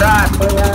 that.